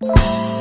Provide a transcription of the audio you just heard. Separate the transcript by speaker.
Speaker 1: you